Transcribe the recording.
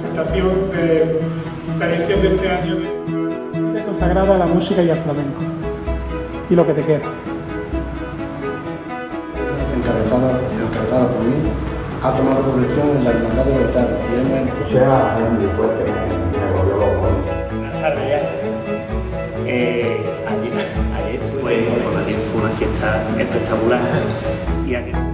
presentación de la edición de este año de... consagrada a la música y al flamenco y lo que te queda. Encabezada, encabezada por mí, ha tomado posición en la hermandad de los Estados y en el... Ya, muy fuerte, me. ¿eh? Buenas tardes ya. Eh, ayer, ayer, fue, fue una fiesta espectacular y aquel...